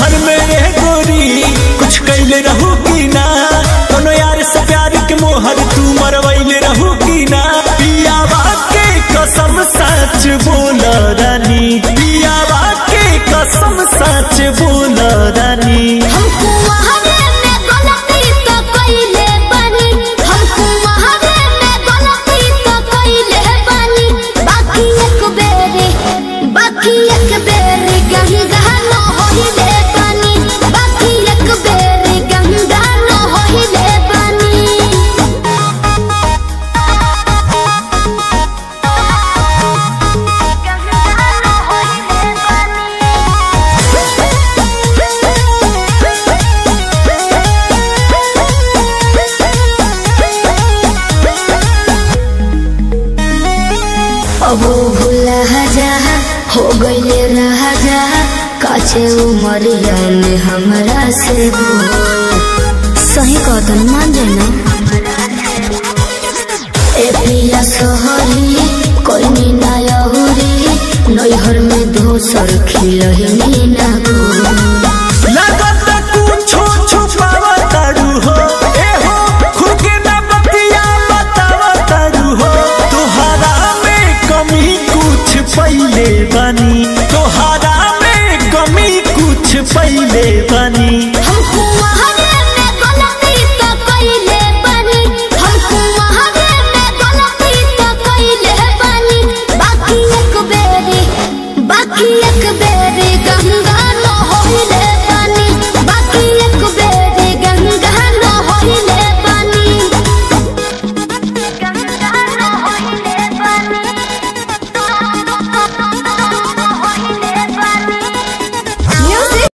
नैहर में रे गोरी। कुछ कैले रहू की ना। कोनो यार से प्यार के मोहर तू मरवैले रहू की ना। पियावा के कसम सच बोल रानी। पियावा के कसम सच बोल रानी। हमको वहावे में गलती अब भूला जा, हो गईले रहा जा काचे उमरिया में हमरा से सही कहतन मान जाना ए पिया सोहरी कोई ना यहुरी नैहर में दोसर खिलही ना पहिले बनी। तोहरा में कमी कुछ पहले बनी। हमको